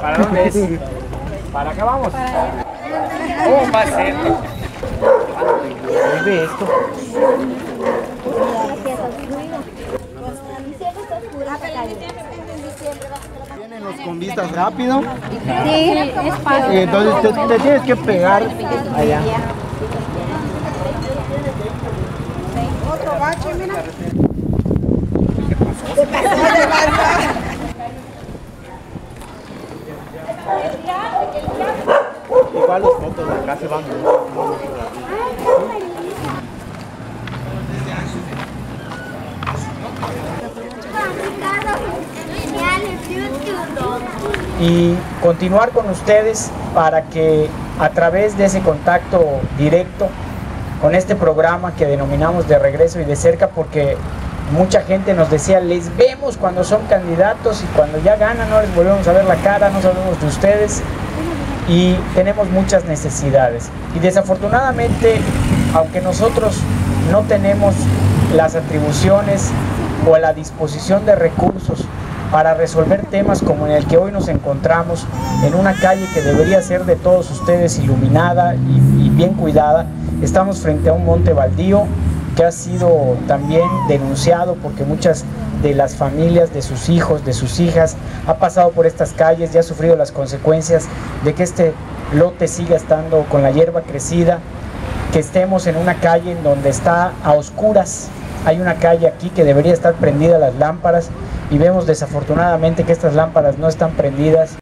¿Para dónde es? ¿Para acá vamos? ¿Cómo va a ser? Ve esto. Vienen los con vistas rápido. Sí, es fácil. y entonces te, te tienes que pegar allá. Y continuar con ustedes para que a través de ese contacto directo con este programa que denominamos de regreso y de cerca porque mucha gente nos decía les vemos cuando son candidatos y cuando ya ganan no les volvemos a ver la cara, no sabemos de ustedes y tenemos muchas necesidades y desafortunadamente aunque nosotros no tenemos las atribuciones o la disposición de recursos para resolver temas como en el que hoy nos encontramos, en una calle que debería ser de todos ustedes iluminada y, y bien cuidada. Estamos frente a un monte baldío que ha sido también denunciado porque muchas de las familias, de sus hijos, de sus hijas, ha pasado por estas calles y ha sufrido las consecuencias de que este lote siga estando con la hierba crecida, que estemos en una calle en donde está a oscuras. Hay una calle aquí que debería estar prendida las lámparas y vemos desafortunadamente que estas lámparas no están prendidas.